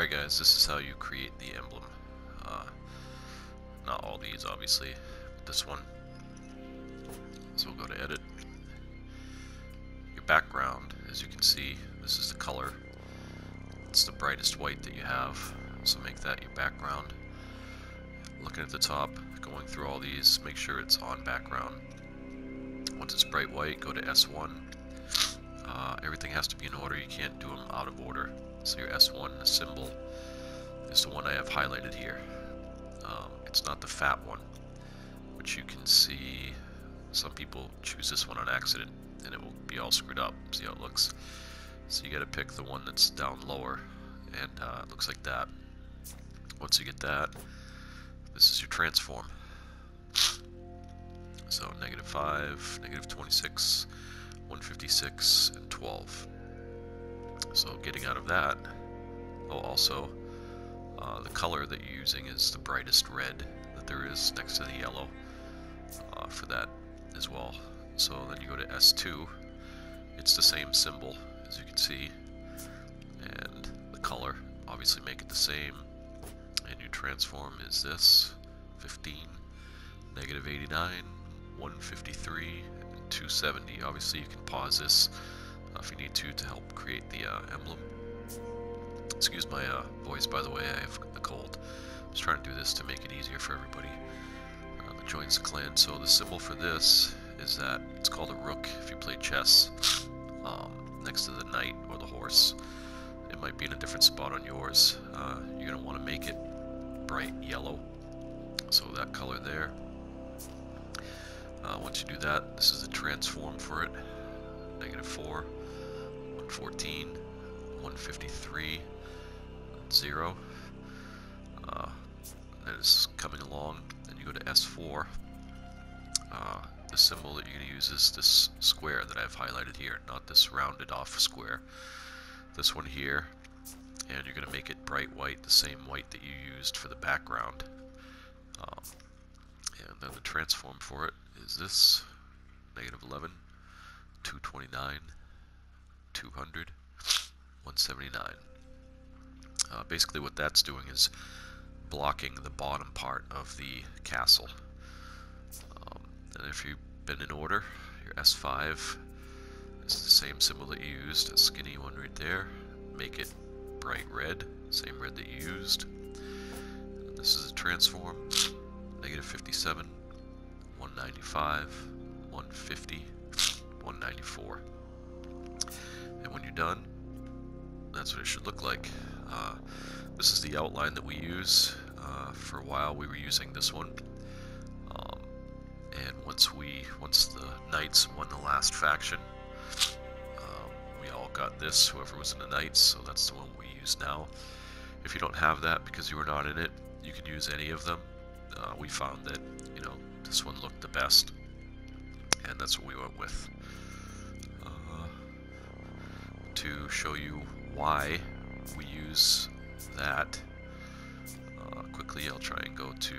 Alright guys, this is how you create the emblem. Uh, not all these obviously, but this one. So we'll go to edit. Your background, as you can see, this is the color. It's the brightest white that you have, so make that your background. Looking at the top, going through all these, make sure it's on background. Once it's bright white, go to S1. Uh, everything has to be in order, you can't do them out of order. So your S1, symbol, is the one I have highlighted here. Um, it's not the fat one, which you can see some people choose this one on accident and it will be all screwed up. See how it looks? So you got to pick the one that's down lower and uh, it looks like that. Once you get that, this is your transform. So negative 5, negative 26, 156, and 12. So getting out of that, oh also, uh, the color that you're using is the brightest red that there is next to the yellow uh, for that as well. So then you go to S2, it's the same symbol as you can see, and the color, obviously make it the same, and your transform is this, 15, negative 89, 153, and 270. Obviously you can pause this if you need to to help create the uh, emblem. Excuse my uh, voice, by the way, I have a cold. I'm just trying to do this to make it easier for everybody uh, that joins the clan. So the symbol for this is that it's called a rook if you play chess um, next to the knight or the horse. It might be in a different spot on yours. Uh, you're going to want to make it bright yellow. So that color there. Uh, once you do that, this is the transform for it. Negative 4. 114, 153, 0. Uh, that is coming along. Then you go to S4. Uh, the symbol that you're going to use is this square that I've highlighted here, not this rounded off square. This one here, and you're going to make it bright white, the same white that you used for the background. Um, and then the transform for it is this, negative 11, 229, 200, 179. Uh, basically what that's doing is blocking the bottom part of the castle. Um, and if you've been in order, your S5 is the same symbol that you used, a skinny one right there. Make it bright red, same red that you used. And this is a transform, negative 57, 195, 150, 194 and when you're done that's what it should look like. Uh, this is the outline that we use uh, for a while. We were using this one. Um, and once we once the knights won the last faction um, we all got this whoever was in the knights. So that's the one we use now. If you don't have that because you were not in it you can use any of them. Uh, we found that you know this one looked the best. And that's what we went with to show you why we use that. Uh, quickly, I'll try and go to